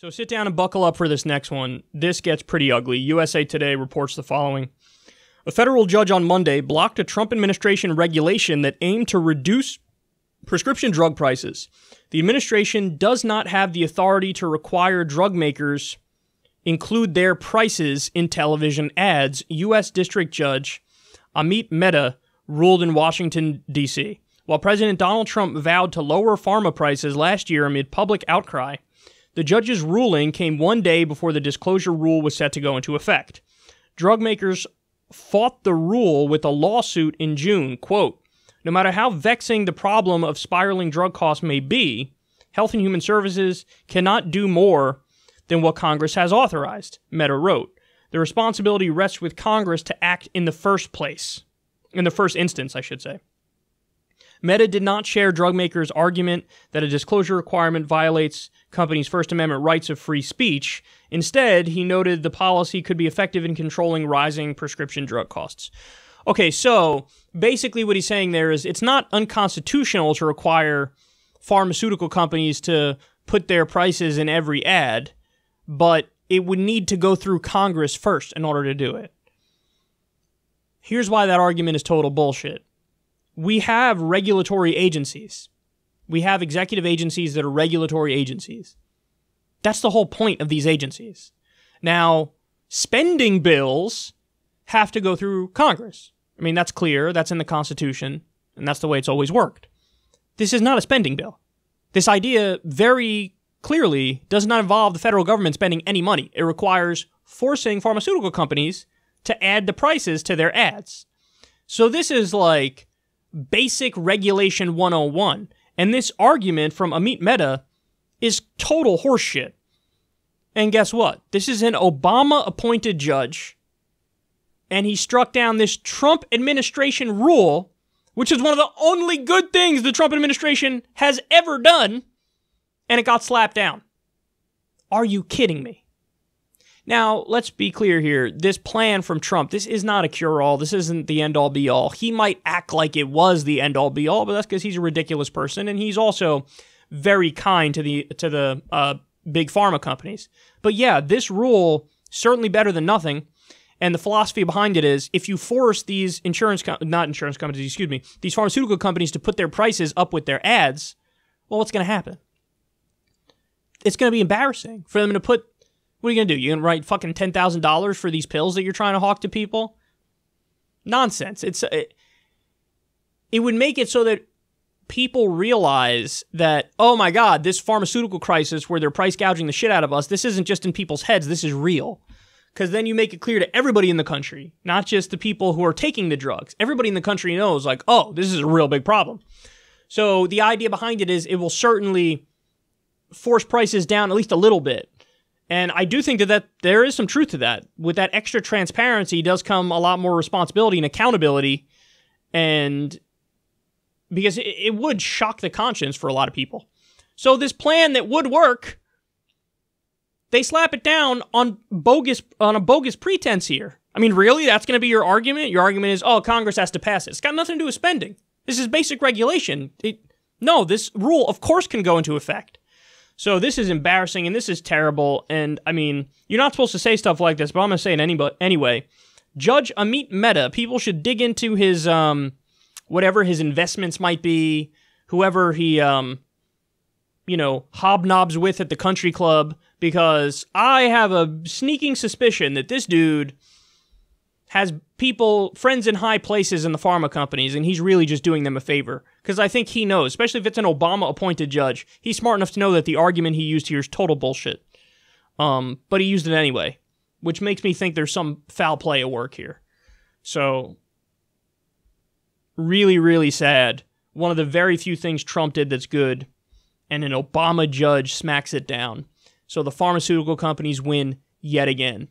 So sit down and buckle up for this next one. This gets pretty ugly. USA Today reports the following. A federal judge on Monday blocked a Trump administration regulation that aimed to reduce prescription drug prices. The administration does not have the authority to require drug makers include their prices in television ads, U.S. District Judge Amit Mehta ruled in Washington, D.C. While President Donald Trump vowed to lower pharma prices last year amid public outcry, the judge's ruling came one day before the disclosure rule was set to go into effect. Drug makers fought the rule with a lawsuit in June. Quote, no matter how vexing the problem of spiraling drug costs may be, Health and Human Services cannot do more than what Congress has authorized, Mehta wrote. The responsibility rests with Congress to act in the first place, in the first instance, I should say. Mehta did not share Drugmaker's argument that a disclosure requirement violates companies' First Amendment rights of free speech. Instead, he noted the policy could be effective in controlling rising prescription drug costs. Okay, so basically what he's saying there is it's not unconstitutional to require pharmaceutical companies to put their prices in every ad, but it would need to go through Congress first in order to do it. Here's why that argument is total bullshit we have regulatory agencies. We have executive agencies that are regulatory agencies. That's the whole point of these agencies. Now, spending bills have to go through Congress. I mean, that's clear, that's in the Constitution, and that's the way it's always worked. This is not a spending bill. This idea very clearly does not involve the federal government spending any money. It requires forcing pharmaceutical companies to add the prices to their ads. So this is like basic regulation 101. And this argument from Amit Mehta is total horseshit. And guess what? This is an Obama appointed judge. And he struck down this Trump administration rule, which is one of the only good things the Trump administration has ever done. And it got slapped down. Are you kidding me? Now, let's be clear here. This plan from Trump, this is not a cure all. This isn't the end all be all. He might act like it was the end all be all, but that's because he's a ridiculous person and he's also very kind to the to the uh, big pharma companies. But yeah, this rule certainly better than nothing. And the philosophy behind it is if you force these insurance, com- not insurance companies, excuse me, these pharmaceutical companies to put their prices up with their ads, well, what's going to happen? It's going to be embarrassing for them to put what are you to do? You to write fucking $10,000 for these pills that you're trying to hawk to people? Nonsense. It's it, it would make it so that people realize that oh my god, this pharmaceutical crisis where they're price gouging the shit out of us, this isn't just in people's heads, this is real. Cuz then you make it clear to everybody in the country, not just the people who are taking the drugs. Everybody in the country knows like, "Oh, this is a real big problem." So the idea behind it is it will certainly force prices down at least a little bit and I do think that, that there is some truth to that. With that extra transparency does come a lot more responsibility and accountability. And because it, it would shock the conscience for a lot of people. So this plan that would work, they slap it down on bogus on a bogus pretense here. I mean, really? That's going to be your argument? Your argument is, oh, Congress has to pass it. It's got nothing to do with spending. This is basic regulation. It, no, this rule, of course, can go into effect. So this is embarrassing and this is terrible. And I mean, you're not supposed to say stuff like this, but I'm gonna say it any, anyway. Judge Amit Mehta, people should dig into his um, whatever his investments might be, whoever he um, you know, hobnobs with at the country club, because I have a sneaking suspicion that this dude has people, friends in high places in the pharma companies, and he's really just doing them a favor. Because I think he knows, especially if it's an Obama appointed judge, he's smart enough to know that the argument he used here is total bullshit. Um, but he used it anyway, which makes me think there's some foul play at work here. So, really, really sad. One of the very few things Trump did that's good, and an Obama judge smacks it down. So the pharmaceutical companies win yet again.